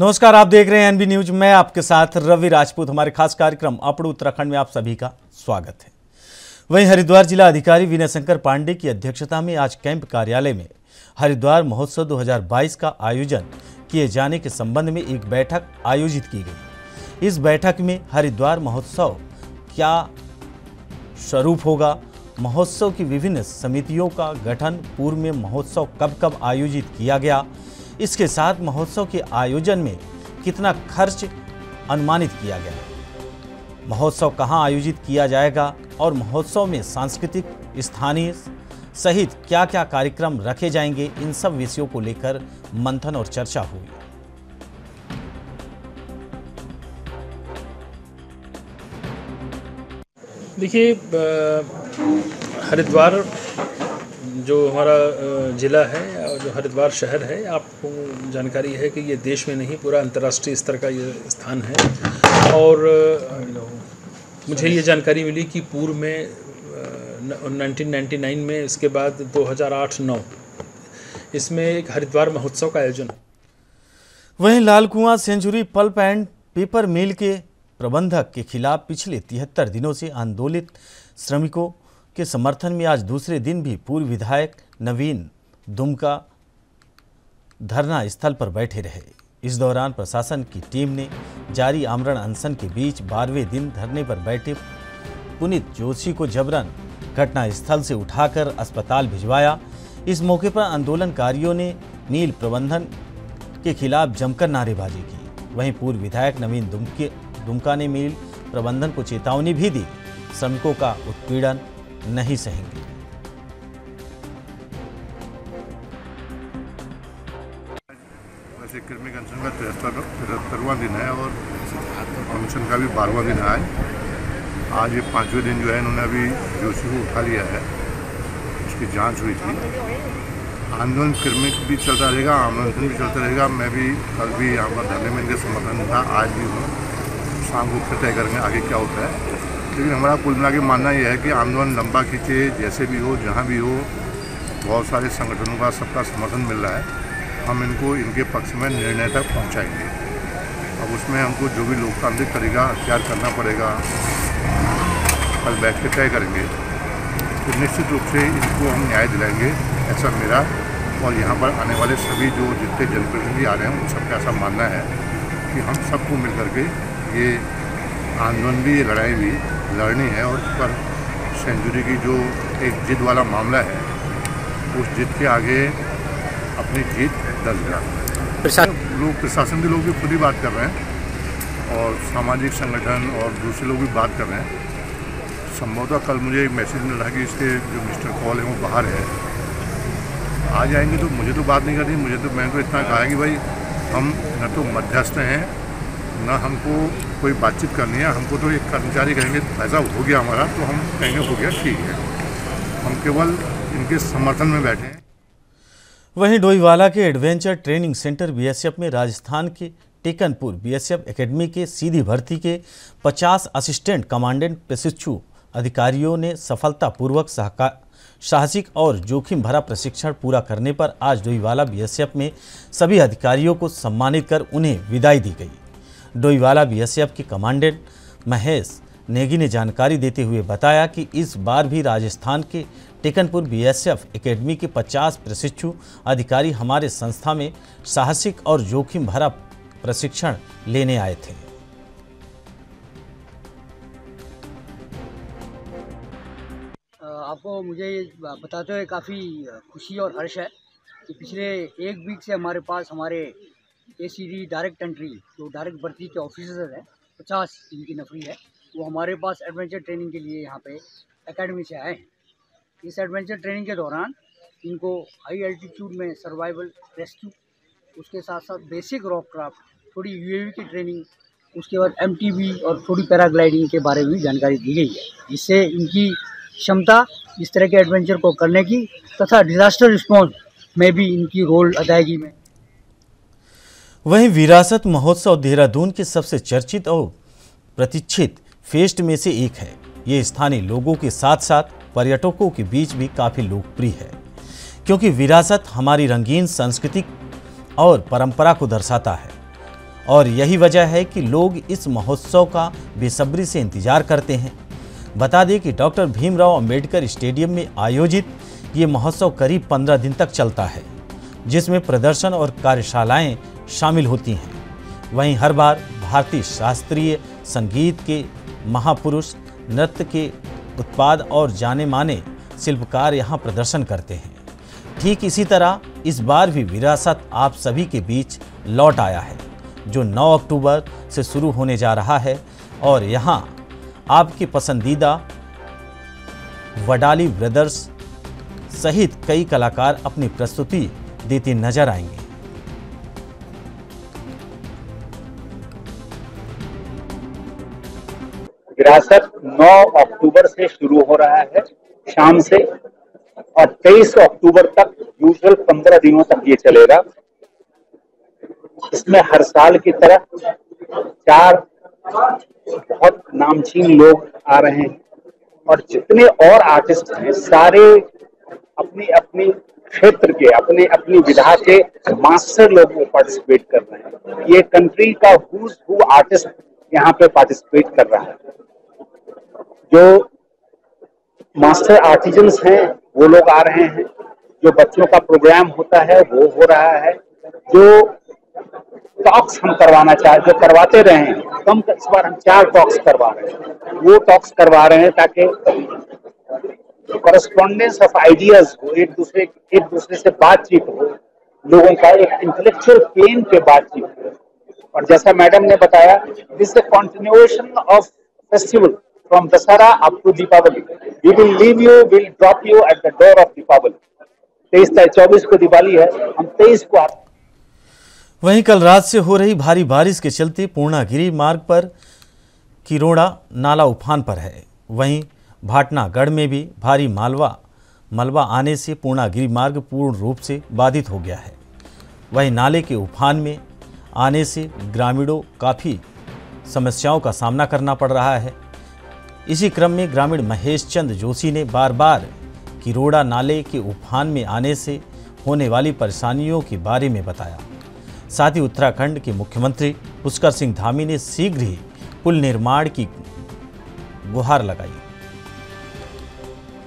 नमस्कार, आप देख रहे हैं एनबी न्यूज़। मैं आपके साथ रवि राजपूत। हमारे खास कार्यक्रम अपड़ उत्तराखंड में आप सभी का स्वागत है। वहीं हरिद्वार जिला अधिकारी विनय शंकर पांडे की अध्यक्षता में आज कैंप कार्यालय में हरिद्वार महोत्सव 2022 का आयोजन किए जाने के संबंध में एक बैठक आयोजित की गई। इस बैठक में हरिद्वार महोत्सव क्या स्वरूप होगा, महोत्सव की विभिन्न समितियों का गठन, पूर्व में महोत्सव कब कब आयोजित किया गया इसके साथ महोत्सव के आयोजन में कितना खर्च अनुमानित किया गया महोत्सव कहाँ आयोजित किया जाएगा और महोत्सव में सांस्कृतिक, स्थानीय सहित क्या क्या कार्यक्रम रखे जाएँगे, इन सब विषयों को लेकर मंथन और चर्चा हुई। देखिए हरिद्वार जो हमारा ज़िला है और जो हरिद्वार शहर है, आपको जानकारी है कि ये देश में नहीं, पूरा अंतर्राष्ट्रीय स्तर का ये स्थान है। और मुझे ये जानकारी मिली कि पूर्व में नाइनटीन नाइन्टी नाइन में इसके बाद 2008-9 इसमें एक हरिद्वार महोत्सव का आयोजन। वहीं Lal Kuan century pulp and paper mill के प्रबंधक के खिलाफ पिछले तिहत्तर दिनों से आंदोलित श्रमिकों के समर्थन में आज दूसरे दिन भी पूर्व विधायक नवीन दुमका धरना स्थल पर बैठे रहे। इस दौरान प्रशासन की टीम ने जारी आमरण अनशन के बीच बारहवें दिन धरने पर बैठे पुनित जोशी को जबरन घटना स्थल से उठाकर अस्पताल भिजवाया। इस मौके पर आंदोलनकारियों ने नील प्रबंधन के खिलाफ जमकर नारेबाजी की। वहीं पूर्व विधायक नवीन दुमके दुमका ने मिल प्रबंधन को चेतावनी भी दी। श्रमिकों का उत्पीड़न नहीं सहेंगे। वैसे कृमि अनशन का तिहत्तर तिहत्तरवां दिन है और अनशन का भी बारहवां दिन है आज ये पाँचवें दिन जो है इन्होंने अभी जोशी को उठा लिया है। उसकी जाँच हुई थी। आंदोलन कृमिक भी चलता रहेगा आंदोलन भी चलता रहेगा। मैं भी कल भी यहाँ पर धरने में इनके समर्थन था, आज भी शाम को फिर तय करेंगे आगे क्या होता है। लेकिन हमारा कुल मिला के मानना यह है कि आंदोलन लंबा खींचे, जैसे भी हो, जहाँ भी हो, बहुत सारे संगठनों का सबका समर्थन मिल रहा है। हम इनको, इनके पक्ष में निर्णय तक पहुँचाएँगे। अब उसमें हमको जो भी लोकतांत्रिक तरीका अख्तियार करना पड़ेगा, कल बैठ के तय करेंगे। तो निश्चित रूप से इनको हम न्याय दिलाएँगे, ऐसा मेरा और यहाँ पर आने वाले सभी जो जितने जनप्रतिनिधि आ रहे हैं, उन सबका ऐसा मानना है कि हम सबको मिल करके ये आंदोलन भी ये लड़ाई भी लड़नी है और इस पर सेंचुरी की जो एक जिद वाला मामला है उस जिद के आगे अपनी जीत दर्ज करा लोग प्रशासन के लोग भी खुद ही बात कर रहे हैं और सामाजिक संगठन और दूसरे लोग भी बात कर रहे हैं। संभवतः कल मुझे एक मैसेज मिल रहा कि इसके जो मिस्टर कॉल है वो बाहर है। आ जाएँगे तो मुझे तो बात नहीं करनी मुझे तो मैंने तो इतना कहा है कि भाई हम न तो मध्यस्थ हैं न हमको कोई बातचीत करनी है, हमको तो एक कर्मचारी कहेंगे, ऐसा हो गया हमारा तो हम कहेंगे, हो गया, ठीक है। हम केवल इनके समर्थन में बैठे हैं। वहीं डोईवाला के एडवेंचर ट्रेनिंग सेंटर बीएसएफ में राजस्थान के टेकनपुर बीएसएफ एकेडमी के सीधी भर्ती के 50 असिस्टेंट कमांडेंट प्रशिक्षु अधिकारियों ने सफलतापूर्वक साहसिक और जोखिम भरा प्रशिक्षण पूरा करने पर आज डोईवाला बीएसएफ में सभी अधिकारियों को सम्मानित कर उन्हें विदाई दी गई। डोईवाला बीएसएफ के कमांडेंट महेश नेगी ने जानकारी देते हुए बताया कि इस बार भी राजस्थान के टेकनपुर बीएसएफ एकेडमी के 50 प्रशिक्षु अधिकारी हमारे संस्था में साहसिक और जोखिम भरा प्रशिक्षण लेने आए थे। आपको मुझे बताते हुए काफ़ी खुशी और हर्ष है कि पिछले एक वीक से हमारे पास, हमारे A C D direct entry जो डायरेक्ट भर्ती के ऑफिसर हैं, पचास जिनकी नफरी है, वो हमारे पास एडवेंचर ट्रेनिंग के लिए यहाँ पे एकेडमी से आए हैं। इस एडवेंचर ट्रेनिंग के दौरान इनको हाई एल्टीट्यूड में सर्वाइवल रेस्क्यू उसके साथ साथ बेसिक रॉक क्राफ्ट थोड़ी यूएवी की ट्रेनिंग उसके बाद एमटीबी और थोड़ी पैराग्लाइडिंग के बारे में भी जानकारी दी गई है। जिससे इनकी क्षमता इस तरह के एडवेंचर को करने की तथा डिजास्टर रिस्पॉन्स में भी इनकी रोल अदायगी में वहीं विरासत महोत्सव देहरादून के सबसे चर्चित और प्रतीक्षित फेस्ट में से एक है। ये स्थानीय लोगों के साथ साथ पर्यटकों के बीच भी काफ़ी लोकप्रिय है, क्योंकि विरासत हमारी रंगीन संस्कृति और परंपरा को दर्शाता है। और यही वजह है कि लोग इस महोत्सव का बेसब्री से इंतज़ार करते हैं। बता दें कि डॉक्टर भीमराव अंबेडकर स्टेडियम में आयोजित ये महोत्सव करीब 15 दिन तक चलता है, जिसमें प्रदर्शन और कार्यशालाएँ शामिल होती हैं। वहीं हर बार भारतीय शास्त्रीय संगीत के महापुरुष, नृत्य के उत्पाद और जाने माने शिल्पकार यहाँ प्रदर्शन करते हैं। ठीक इसी तरह इस बार भी विरासत आप सभी के बीच लौट आया है, जो 9 अक्टूबर से शुरू होने जा रहा है और यहाँ आपके पसंदीदा वडाली ब्रदर्स सहित कई कलाकार अपनी प्रस्तुति देते नज़र आएँगे। विरासत 9 अक्टूबर से शुरू हो रहा है, शाम से, और 23 अक्टूबर तक यूजुअल 15 दिनों तक ये चलेगा। इसमें हर साल की तरह चार बहुत नामचीन लोग आ रहे हैं, और जितने और आर्टिस्ट हैं, सारे अपनी अपनी क्षेत्र के अपने अपनी विधा के मास्टर लोग वो पार्टिसिपेट कर रहे हैं। ये कंट्री का हु आर्टिस्ट यहाँ पे पार्टिसिपेट कर रहा है। जो मास्टर आर्टिजन्स हैं, वो लोग आ रहे हैं। जो बच्चों का प्रोग्राम होता है, वो हो रहा है। जो टॉक्स हम करवाना चाह, जो करवाते रहे हैं, कम इस बार हम चार टॉक्स करवा रहे हैं। वो टॉक्स करवा रहे हैं ताकि करस्पॉन्डेंस ऑफ़ आइडियाज़ हो, एक दूसरे एक दूसरे से बातचीत हो, लोगों का एक इंटेलेक्चुअल पेन पे बातचीत हो। और जैसा मैडम ने बताया this the continuation of festival from Dussehra up to Deepawali we will leave you will drop you at the door of Deepawali तेईस चौबीस को दिवाली है, हम तेईस को वहीं कल रात से हो रही भारी बारिश के चलते पूर्णागिरी मार्ग पर किरोड़ा नाला उफान पर है। वहीं भाटनागढ़ में भी भारी मालवा मलबा आने से पूर्णागिरी मार्ग पूर्ण रूप से बाधित हो गया है। वहीं नाले के उफान में आने से ग्रामीणों काफ़ी समस्याओं का सामना करना पड़ रहा है। इसी क्रम में ग्रामीण महेश चंद जोशी ने बार बार किरोड़ा नाले के उफान में आने से होने वाली परेशानियों के बारे में बताया। साथ ही उत्तराखंड के मुख्यमंत्री पुष्कर सिंह धामी ने शीघ्र ही पुल निर्माण की गुहार लगाई।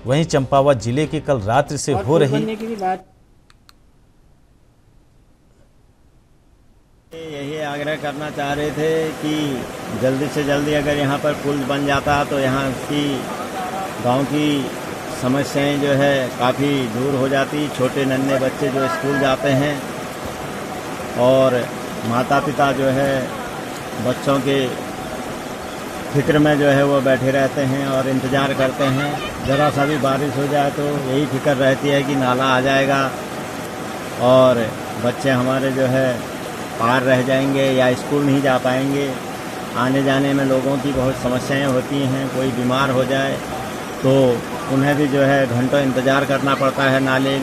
वहीं चंपावत ज़िले के कल रात्रि से हो रही यही आग्रह करना चाह रहे थे कि जल्दी से जल्दी अगर यहाँ पर पुल बन जाता तो यहाँ की गाँव की समस्याएँ जो है काफ़ी दूर हो जाती। छोटे नन्हे बच्चे जो स्कूल जाते हैं और माता पिता जो है बच्चों के फ़िक्र में जो है वो बैठे रहते हैं और इंतज़ार करते हैं। ज़रा सा भी बारिश हो जाए तो यही फ़िक्र रहती है कि नाला आ जाएगा और बच्चे हमारे जो है पार रह जाएँगे या स्कूल नहीं जा पाएँगे। आने जाने में लोगों की बहुत समस्याएँ होती हैं, कोई बीमार हो जाए तो उन्हें भी जो है घंटों इंतज़ार करना पड़ता है नाले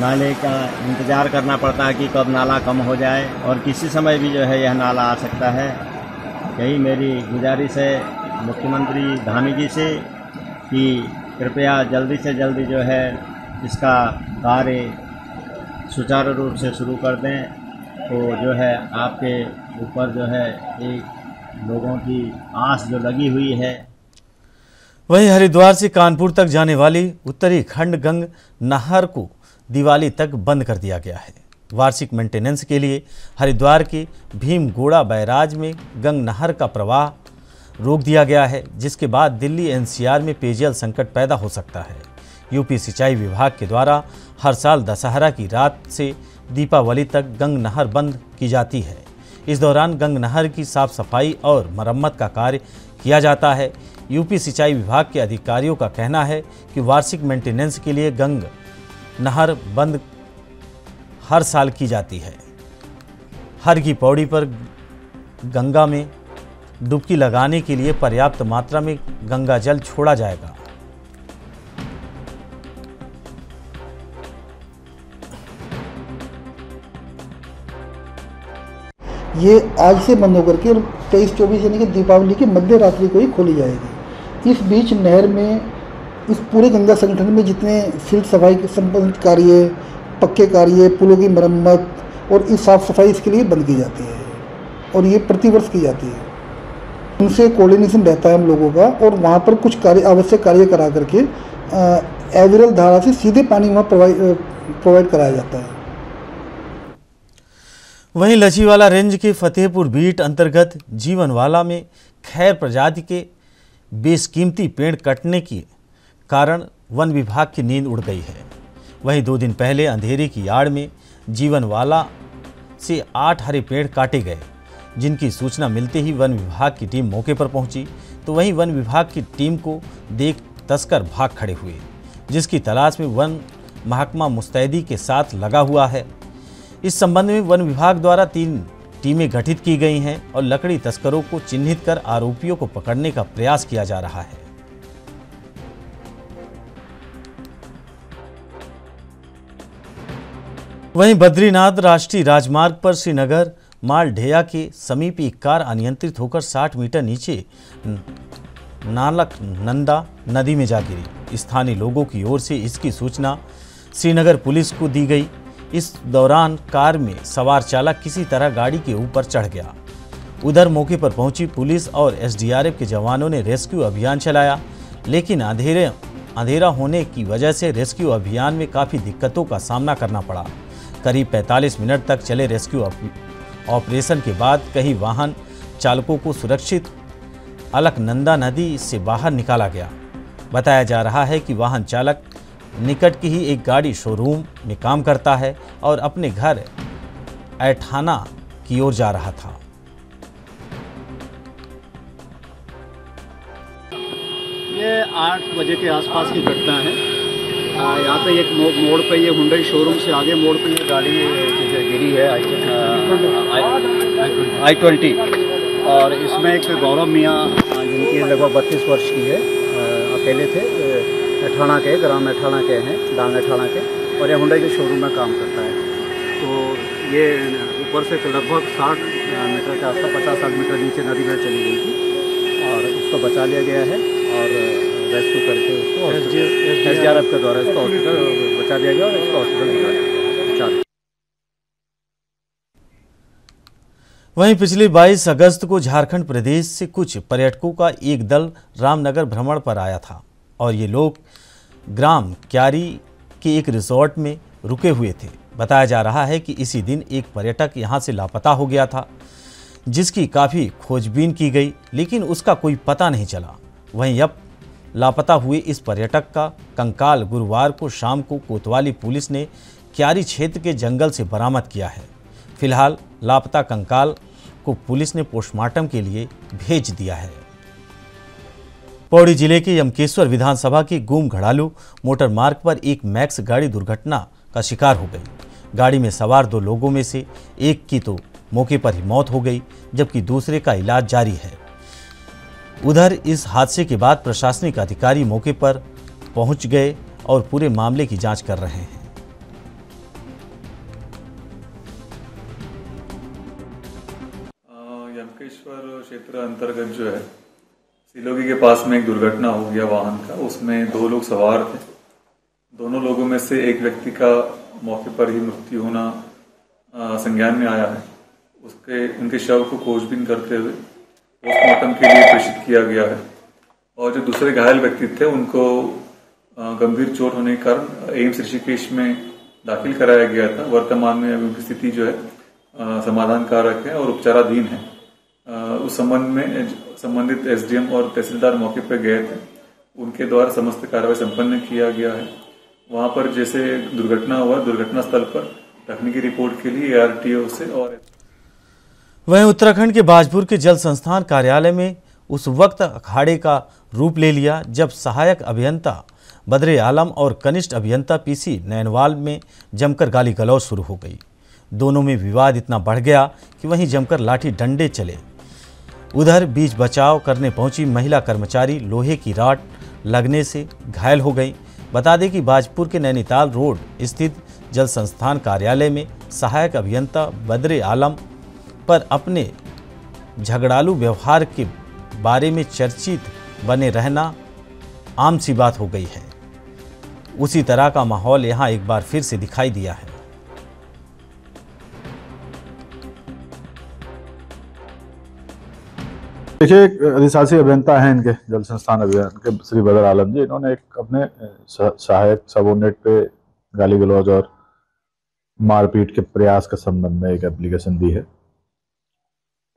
नाले का इंतज़ार करना पड़ता है कि कब नाला कम हो जाए और किसी समय भी जो है यह नाला आ सकता है। यही मेरी गुजारिश है मुख्यमंत्री धामी जी से कि कृपया जल्दी से जल्दी जो है इसका कार्य सुचारू रूप से शुरू कर दें तो जो है आपके ऊपर जो है एक लोगों की आस जो लगी हुई है। वहीं हरिद्वार से कानपुर तक जाने वाली उत्तरी खंड गंग नहर को दिवाली तक बंद कर दिया गया है। वार्षिक मेंटेनेंस के लिए हरिद्वार के भीमगोड़ा बैराज में गंग नहर का प्रवाह रोक दिया गया है, जिसके बाद दिल्ली एनसीआर में पेयजल संकट पैदा हो सकता है। यूपी सिंचाई विभाग के द्वारा हर साल दशहरा की रात से दीपावली तक गंग नहर बंद की जाती है। इस दौरान गंग नहर की साफ़ सफ़ाई और मरम्मत का कार्य किया जाता है। यूपी सिंचाई विभाग के अधिकारियों का कहना है कि वार्षिक मेंटेनेंस के लिए गंग नहर बंद हर साल की जाती है। हर की पौड़ी पर गंगा में डुबकी लगाने के लिए पर्याप्त मात्रा में गंगा जल छोड़ा जाएगा। ये आज से बंद होकर के तेईस चौबीस यानी कि दीपावली की मध्य रात्रि को ही खोली जाएगी। इस बीच नहर में, इस पूरे गंगा संगठन में जितने फ़ील्ड सफ़ाई के संबंधित कार्य, पक्के कार्य, पुलों की मरम्मत और इस साफ़ सफ़ाई इसके लिए बंद की जाती है और ये प्रतिवर्ष की जाती है। उनसे कोऑर्डिनेशन रहता है हम लोगों का और वहाँ पर कुछ कार्य, आवश्यक कार्य करा करके एवरल धारा से सीधे पानी वहाँ प्रोवाइड प्रोवाइड कराया जाता है। वहीं लचीवाला रेंज के फतेहपुर बीट अंतर्गत जीवनवाला में खैर प्रजाति के बेशकीमती पेड़ कटने के कारण वन विभाग की नींद उड़ गई है। वहीं दो दिन पहले अंधेरे की आड़ में जीवनवाला से आठ हरे पेड़ काटे गए, जिनकी सूचना मिलते ही वन विभाग की टीम मौके पर पहुँची। तो वहीं वन विभाग की टीम को देख तस्कर भाग खड़े हुए, जिसकी तलाश में वन महकमा मुस्तैदी के साथ लगा हुआ है। इस संबंध में वन विभाग द्वारा तीन टीमें गठित की गई हैं और लकड़ी तस्करों को चिन्हित कर आरोपियों को पकड़ने का प्रयास किया जा रहा है। वहीं बद्रीनाथ राष्ट्रीय राजमार्ग पर श्रीनगर मालढेया के समीप एक कार अनियंत्रित होकर 60 मीटर नीचे नालक नंदा नदी में जा गिरी। स्थानीय लोगों की ओर से इसकी सूचना श्रीनगर पुलिस को दी गई। इस दौरान कार में सवार चालक किसी तरह गाड़ी के ऊपर चढ़ गया। उधर मौके पर पहुँची पुलिस और एसडीआरएफ के जवानों ने रेस्क्यू अभियान चलाया, लेकिन अंधेरे, अंधेरा होने की वजह से रेस्क्यू अभियान में काफ़ी दिक्कतों का सामना करना पड़ा। करीब 45 मिनट तक चले रेस्क्यू ऑपरेशन के बाद कई वाहन चालकों को सुरक्षित अलकनंदा नदी से बाहर निकाला गया। बताया जा रहा है कि वाहन चालक निकट की ही एक गाड़ी शोरूम में काम करता है और अपने घर ऐठाना की ओर जा रहा था। ये आठ बजे के आसपास की घटना है। यहाँ पे एक मो, मोड़ पे ये हुंडई शोरूम से आगे मोड़ पे ये गाड़ी गिरी है आई ट्वेंटी और इसमें एक गौरव मियाँ जिनकी लगभग बत्तीस वर्ष की है अकेले थे अठाणा के ग्राम अठाणा के हैं डांग अठाणा के और ये हुंडई के शोरूम में काम करता है। तो ये ऊपर से लगभग साठ मीटर के आसपास पचास साठ मीटर नीचे नदी में चली गई थी और उसको बचा लिया गया है और रेस्क्यू करके उसको एस डी आर एफ़ के द्वारा इसको हॉस्पिटल बचा लिया गया और इसको हॉस्पिटल भिजवाया गया। वहीं पिछले 22 अगस्त को झारखंड प्रदेश से कुछ पर्यटकों का एक दल रामनगर भ्रमण पर आया था। और ये लोग ग्राम क्यारी के एक रिजॉर्ट में रुके हुए थे। बताया जा रहा है कि इसी दिन एक पर्यटक यहाँ से लापता हो गया था, जिसकी काफ़ी खोजबीन की गई, लेकिन उसका कोई पता नहीं चला। वहीं अब लापता हुए इस पर्यटक का कंकाल गुरुवार को शाम को कोतवाली पुलिस ने क्यारी क्षेत्र के जंगल से बरामद किया है। फ़िलहाल लापता कंकाल को पुलिस ने पोस्टमार्टम के लिए भेज दिया है। पौड़ी ज़िले के यमकेश्वर विधानसभा के गुम घड़ालू मोटर मार्ग पर एक मैक्स गाड़ी दुर्घटना का शिकार हो गई। गाड़ी में सवार दो लोगों में से एक की तो मौके पर ही मौत हो गई, जबकि दूसरे का इलाज जारी है। उधर इस हादसे के बाद प्रशासनिक अधिकारी मौके पर पहुँच गए और पूरे मामले की जाँच कर रहे हैं। यमकेश्वर क्षेत्र अंतर्गत जो है सिलोगी के पास में एक दुर्घटना हो गया वाहन का, उसमें दो लोग सवार थे। दोनों लोगों में से एक व्यक्ति का मौके पर ही मृत्यु होना संज्ञान में आया है। उसके, उनके शव को खोजबीन करते हुए पोस्टमार्टम के लिए प्रेषित किया गया है। और जो दूसरे घायल व्यक्ति थे, उनको गंभीर चोट होने के कारण एम्स ऋषिकेश में दाखिल कराया गया था। वर्तमान में अभी उनकी स्थिति जो है समाधान कारक है और उपचाराधीन है। उस संबंध में संबंधित एसडीएम और तहसीलदार मौके पर गए थे। उनके द्वारा समस्त कार्रवाई संपन्न किया गया है। वहाँ पर जैसे दुर्घटना हुआ, दुर्घटना स्थल पर तकनीकी रिपोर्ट के लिए एआरटीओ से और वहीं उत्तराखंड के बाजपुर के जल संस्थान कार्यालय में उस वक्त अखाड़े का रूप ले लिया, जब सहायक अभियंता बदरे आलम और कनिष्ठ अभियंता पीसी नैनवाल में जमकर गाली गलौज शुरू हो गई। दोनों में विवाद इतना बढ़ गया कि वहीं जमकर लाठी डंडे चले। उधर बीच बचाव करने पहुँची महिला कर्मचारी लोहे की राट लगने से घायल हो गई। बता दें कि बाजपुर के नैनीताल रोड स्थित जल संस्थान कार्यालय में सहायक अभियंता बदरे आलम पर अपने झगड़ालू व्यवहार के बारे में चर्चित बने रहना आम सी बात हो गई है। उसी तरह का माहौल यहाँ एक बार फिर से दिखाई दिया है। देखिए, एक अधिशासी अभियंता हैं इनके, जल संस्थान अभियान के श्री बदर आलम जी। इन्होंने एक अपने सहायक सबोनेट पे गाली गलौज और मारपीट के प्रयास के संबंध में एक एप्लीकेशन दी है।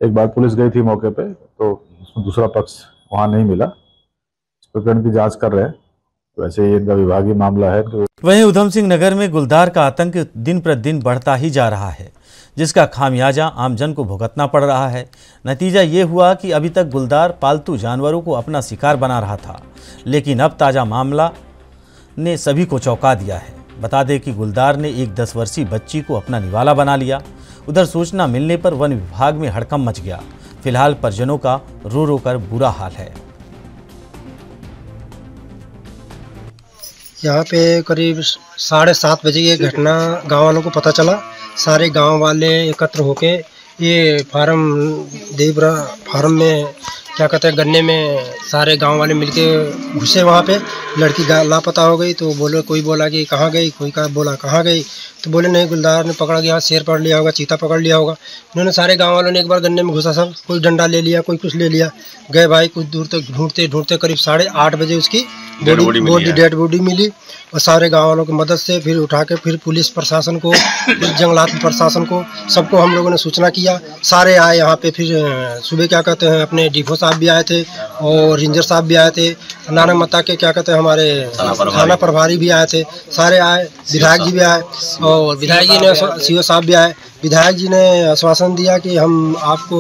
एक बार पुलिस गई थी मौके पे तो उसमें दूसरा पक्ष वहाँ नहीं मिला। इस प्रकरण की जाँच कर रहे हैं। वैसे ही इनका विभागीय मामला है कि वहीं उधम सिंह नगर में गुलदार का आतंक दिन प्रतिदिन बढ़ता ही जा रहा है। जिसका खामियाजा आमजन को भुगतना पड़ रहा है। नतीजा ये हुआ कि अभी तक गुलदार पालतू जानवरों को अपना शिकार बना रहा था, लेकिन अब ताज़ा मामला ने सभी को चौंका दिया है। बता दें कि गुलदार ने एक दस वर्षीय बच्ची को अपना निवाला बना लिया। उधर सूचना मिलने पर वन विभाग में हड़कम मच गया। फ़िलहाल परिजनों का रो रो कर बुरा हाल है। यहाँ पे करीब साढ़े सात बजे ये घटना गाँव वालों को पता चला। सारे गाँव वाले एकत्र होके ये फार्म, देवरा फार्म में, क्या कहते हैं, गन्ने में सारे गाँव वाले मिलके घुसे वहाँ पे। लड़की लापता हो गई तो बोले, कोई बोला कि कहाँ गई? कोई का, बोला, कहाँ गई? तो बोले, नहीं, गुलदार ने पकड़ा गया, शेर पकड़ लिया होगा, चीता पकड़ लिया होगा। उन्होंने सारे गाँव वालों ने एक बार गन्ने में घुसा सब, कोई डंडा ले लिया, कोई कुछ ले लिया। गए भाई, कुछ दूर तक ढूंढते ढूंढते करीब साढ़े आठ बजे उसकी बॉडी बॉडी डेड बॉडी मिली और सारे गाँव वालों की मदद से फिर उठा के फिर पुलिस प्रशासन को फिर जंगलात प्रशासन को सबको हम लोगों ने सूचना किया। सारे आए यहाँ पे फिर सुबह क्या कहते हैं अपने डिफो साहब भी आए थे और रेंजर साहब भी आए थे नानक मत्ता के क्या कहते हैं हमारे थाना प्रभारी। भी आए थे सारे आए विधायक जी भी आए और विधायक जी ने सी साहब भी आए। विधायक जी ने आश्वासन दिया कि हम आपको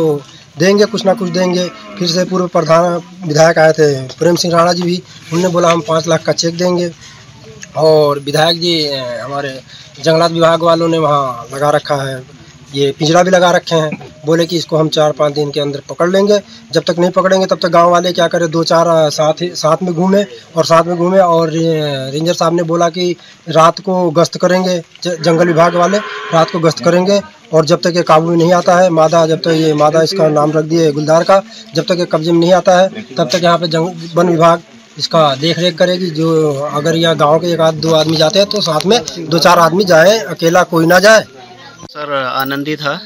देंगे, कुछ ना कुछ देंगे। फिर से पूर्व प्रधान विधायक आए थे, प्रेम सिंह राणा जी भी। उनने बोला, हम पाँच लाख का चेक देंगे। और विधायक जी हमारे जंगलात विभाग वालों ने वहाँ लगा रखा है। ये पिंजरा भी लगा रखे हैं। बोले कि इसको हम चार पाँच दिन के अंदर पकड़ लेंगे। जब तक नहीं पकड़ेंगे, तब तक गाँव वाले क्या करें? दो चार साथ ही, साथ में घूमे और साथ में घूमे। और रेंजर साहब ने बोला कि रात को गश्त करेंगे जंगल विभाग वाले, रात को गश्त करेंगे। और जब तक ये काबू में नहीं आता है मादा जब तक ये मादा इसका नाम रख दिए गुलदार का जब तक ये कब्जे में नहीं आता है तब तक यहाँ पे जंग वन विभाग इसका देख रेख करेगी। जो अगर यहाँ गाँव के एक आध दो आदमी जाते हैं तो साथ में दो चार आदमी जाए अकेला कोई ना जाए। सर आनंदी था।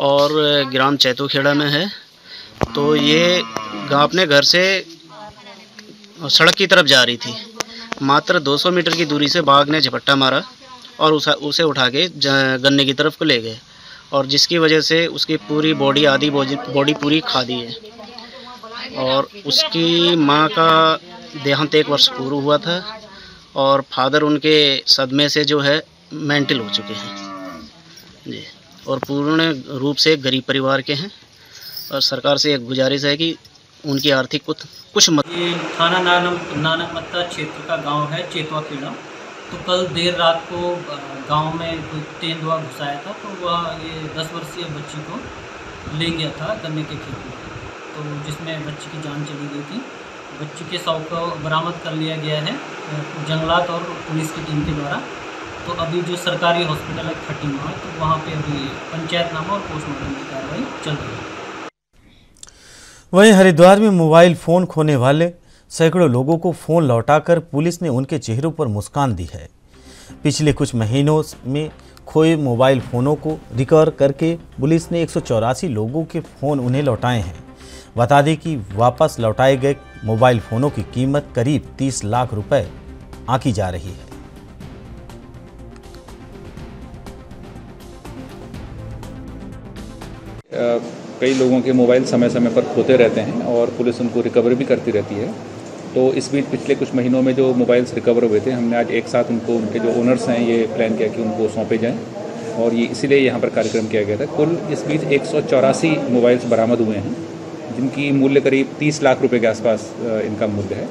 और ग्राम चैतोखेड़ा में है। तो ये गाँव अपने घर से सड़क की तरफ़ जा रही थी। मात्र 200 मीटर की दूरी से बाघ ने झपट्टा मारा। और उसे उसे उठा के गन्ने की तरफ़ को ले गए। और जिसकी वजह से उसकी पूरी बॉडी आधी बॉडी पूरी खा दी है। और उसकी माँ का देहांत एक वर्ष पूर्व हुआ था और फादर उनके सदमे से जो है मेंटल हो चुके हैं। जी। और पूर्ण रूप से गरीब परिवार के हैं। और सरकार से एक गुजारिश है कि उनकी आर्थिक कुछ कुछ मदद ये थाना नानक नानक मत्ता क्षेत्र का गाँव है, चेतवा खेड़ा। तो कल देर रात को गाँव में कोई तेंदुआ घुसाया था तो वह ये दस वर्षीय बच्ची को ले गया था गन्ने के खेत में। तो जिसमें बच्ची की जान चली गई थी। बच्ची के शव को बरामद कर लिया गया है जंगलात और पुलिस की टीम के द्वारा। तो अभी जो सरकारी हॉस्पिटल है खटीमा तो वहाँ पे अभी पंचायतनामा और पोस्टमार्टम की कार्रवाई चल रही है। वहीं हरिद्वार में मोबाइल फ़ोन खोने वाले सैकड़ों लोगों को फ़ोन लौटाकर पुलिस ने उनके चेहरों पर मुस्कान दी है। पिछले कुछ महीनों में खोए मोबाइल फ़ोनों को रिकवर करके पुलिस ने एक सौ चौरासी लोगों के फ़ोन उन्हें लौटाए हैं। बता दें कि वापस लौटाए गए मोबाइल फ़ोनों की कीमत करीब 30 लाख रुपए आंकी जा रही है। कई लोगों के मोबाइल समय समय पर खोते रहते हैं और पुलिस उनको रिकवर भी करती रहती है। तो इस बीच पिछले कुछ महीनों में जो मोबाइल्स रिकवर हुए थे, हमने आज एक साथ उनको, उनके जो ओनर्स हैं, ये प्लान किया कि उनको सौंपे जाएँ। और ये इसीलिए यहाँ पर कार्यक्रम किया गया था। कुल इस बीच एक सौ चौरासी मोबाइल्स बरामद हुए हैं, जिनकी मूल्य करीब 30 लाख रुपए के आसपास इनका मूल्य है।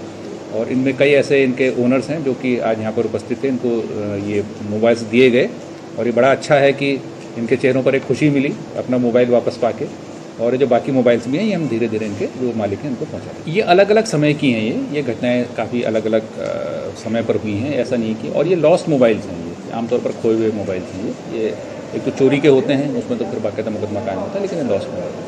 और इनमें कई ऐसे इनके ओनर्स हैं जो कि आज यहाँ पर उपस्थित थे। इनको ये मोबाइल्स दिए गए। और ये बड़ा अच्छा है कि इनके चेहरों पर एक खुशी मिली अपना मोबाइल वापस पाके। और जो बाकी मोबाइल्स भी हैं, ये हम धीरे धीरे इनके, जो मालिक हैं, इनको पहुँचा हैं ये अलग अलग समय की हैं ये। ये घटनाएँ काफ़ी अलग अलग समय पर हुई हैं, ऐसा नहीं कि, और ये लॉस्ट मोबाइल्स हैं ये। आमतौर पर खोए हुए मोबाइल्स हैं ये। ये एक तो चोरी के होते हैं, उसमें तो फिर बाकायदा मुकदमा कायम होता है, लेकिन लॉस्ट मोबाइल